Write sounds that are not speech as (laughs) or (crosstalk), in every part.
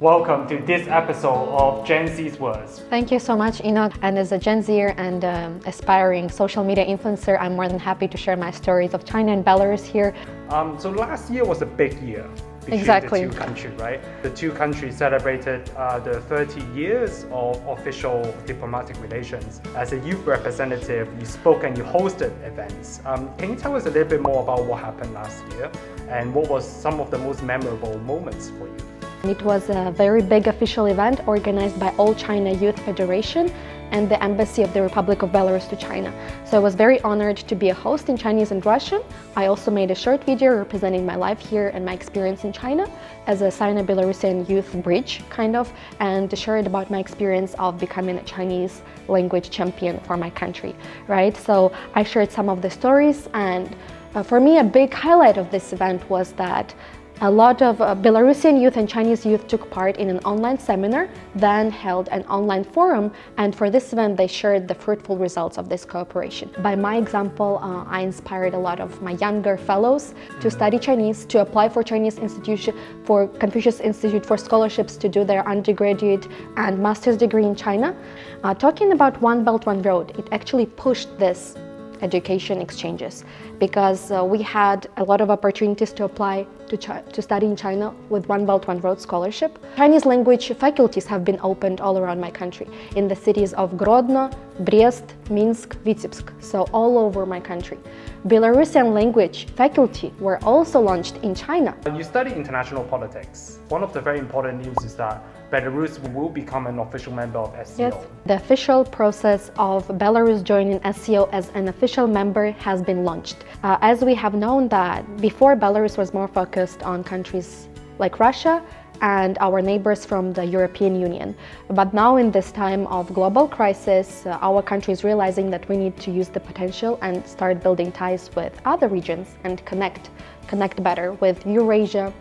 Welcome to this episode of Gen Z's Words. Thank you so much, Enoch. And as a Gen Zer and um, aspiring social media influencer, I'm more than happy to share my stories of China and Belarus here. Um, so last year was a big year between Exactly. the two countries, right? The two countries celebrated uh, the 30 years of official diplomatic relations. As a youth representative, you spoke and you hosted events. Um, can you tell us a little bit more about what happened last year and what was some of the most memorable moments for you? It was a very big official event organized by All China Youth Federation and the Embassy of the Republic of Belarus to China. So I was very honored to be a host in Chinese and Russian. I also made a short video representing my life here and my experience in China as a Sino-Belarusian youth bridge, kind of, and shared about my experience of becoming a Chinese language champion for my country, right? So I shared some of the stories and uh, for me, a big highlight of this event was that a lot of uh, Belarusian youth and Chinese youth took part in an online seminar, then held an online forum, and for this event they shared the fruitful results of this cooperation. By my example, uh, I inspired a lot of my younger fellows to study Chinese, to apply for Chinese Institution, for Confucius Institute for scholarships to do their undergraduate and master's degree in China. Uh, talking about One Belt One Road, it actually pushed this education exchanges because uh, we had a lot of opportunities to apply to, to study in China with One Belt One Road scholarship. Chinese language faculties have been opened all around my country in the cities of Grodno, Brest, Minsk, Vitebsk, so all over my country. Belarusian language faculty were also launched in China. When You study international politics. One of the very important news is that Belarus will become an official member of SCO. Yes, the official process of Belarus joining SCO as an official member has been launched. Uh, as we have known that before Belarus was more focused on countries like Russia and our neighbors from the European Union. But now in this time of global crisis, uh, our country is realizing that we need to use the potential and start building ties with other regions and connect connect better with Eurasia,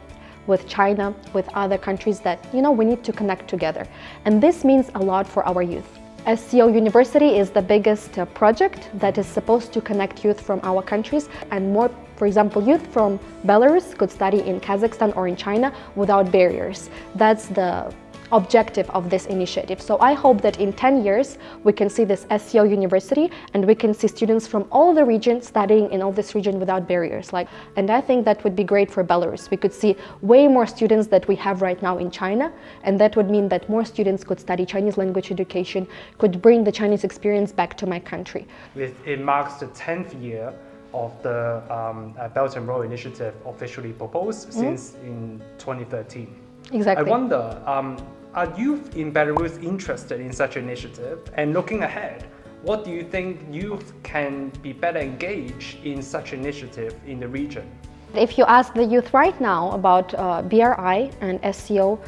with China, with other countries that, you know, we need to connect together. And this means a lot for our youth. SCO University is the biggest uh, project that is supposed to connect youth from our countries and more, for example, youth from Belarus could study in Kazakhstan or in China without barriers. That's the objective of this initiative. So I hope that in 10 years we can see this SCO university and we can see students from all the regions studying in all this region without barriers. Like, and I think that would be great for Belarus. We could see way more students that we have right now in China, and that would mean that more students could study Chinese language education, could bring the Chinese experience back to my country. It, it marks the 10th year of the um, uh, Belt and Road Initiative officially proposed since in 2013. Exactly. I wonder, um, are youth in Belarus interested in such initiative? And looking ahead, what do you think youth can be better engaged in such initiative in the region? If you ask the youth right now about uh, BRI and SCO,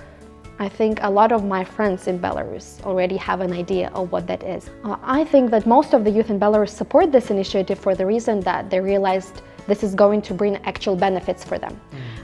I think a lot of my friends in Belarus already have an idea of what that is. Uh, I think that most of the youth in Belarus support this initiative for the reason that they realized this is going to bring actual benefits for them.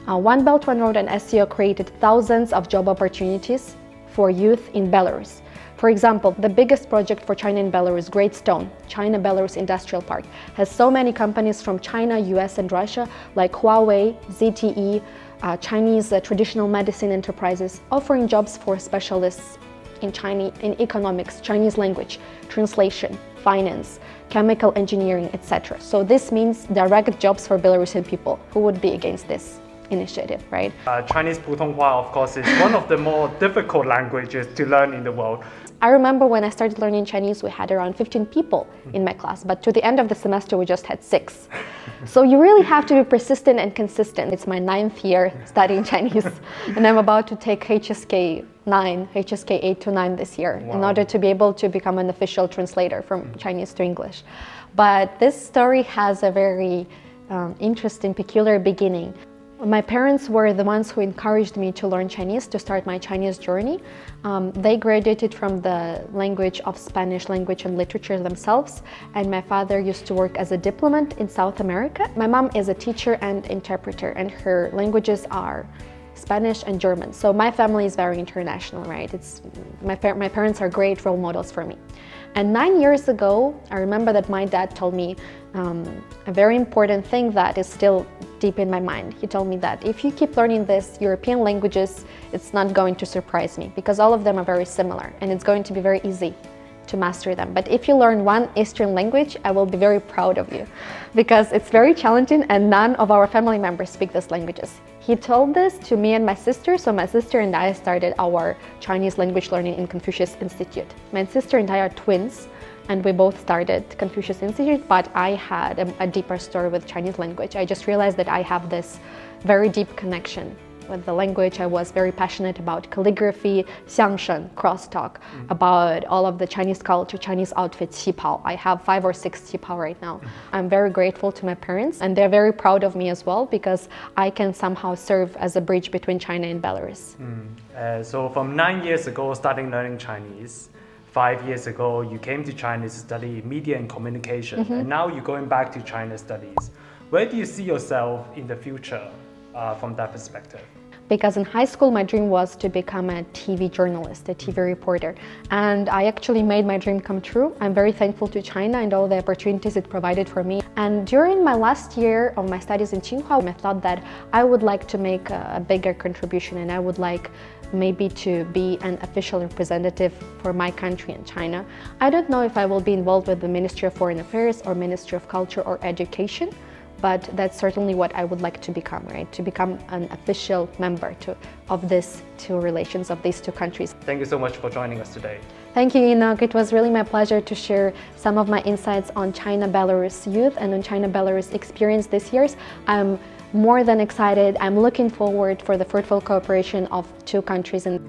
Uh, One Belt, One Road and SCO created thousands of job opportunities for youth in Belarus. For example, the biggest project for China in Belarus, Great Stone, China Belarus Industrial Park, has so many companies from China, US, and Russia like Huawei, ZTE, uh, Chinese uh, traditional medicine enterprises offering jobs for specialists in Chinese in economics, Chinese language, translation, finance, chemical engineering, etc. So this means direct jobs for Belarusian people. Who would be against this initiative, right? Uh, Chinese Putonghua, of course, is one of the more difficult languages to learn in the world. I remember when I started learning Chinese, we had around 15 people in my class, but to the end of the semester, we just had six. (laughs) so you really have to be persistent and consistent. It's my ninth year studying (laughs) Chinese, and I'm about to take HSK 9, HSK 8 to 9 this year in order to be able to become an official translator from Chinese to English. But this story has a very um, interesting, peculiar beginning. My parents were the ones who encouraged me to learn Chinese, to start my Chinese journey. Um, they graduated from the language of Spanish language and literature themselves, and my father used to work as a diplomat in South America. My mom is a teacher and interpreter, and her languages are Spanish and German. So my family is very international, right? It's my, my parents are great role models for me. And nine years ago, I remember that my dad told me um, a very important thing that is still deep in my mind. He told me that if you keep learning these European languages, it's not going to surprise me because all of them are very similar and it's going to be very easy to master them. But if you learn one Eastern language, I will be very proud of you because it's very challenging and none of our family members speak these languages. He told this to me and my sister, so my sister and I started our Chinese language learning in Confucius Institute. My sister and I are twins, and we both started Confucius Institute, but I had a, a deeper story with Chinese language. I just realized that I have this very deep connection with the language. I was very passionate about calligraphy, xiangsheng, crosstalk, mm. about all of the Chinese culture, Chinese outfits, qipao. I have five or six qipao right now. Mm. I'm very grateful to my parents and they're very proud of me as well because I can somehow serve as a bridge between China and Belarus. Mm. Uh, so from nine years ago, starting learning Chinese, five years ago, you came to China to study media and communication, mm -hmm. and now you're going back to China studies. Where do you see yourself in the future? uh, from that perspective? Because in high school, my dream was to become a TV journalist, a TV reporter. And I actually made my dream come true. I'm very thankful to China and all the opportunities it provided for me. And during my last year of my studies in Tsinghua, I thought that I would like to make a, bigger contribution and I would like maybe to be an official representative for my country in China. I don't know if I will be involved with the Ministry of Foreign Affairs or Ministry of Culture or Education, but that's certainly what I would like to become, right? To become an official member to, of these two relations, of these two countries. Thank you so much for joining us today. Thank you, Enoch. It was really my pleasure to share some of my insights on China-Belarus youth and on China-Belarus experience this year. I'm more than excited. I'm looking forward for the fruitful cooperation of two countries. And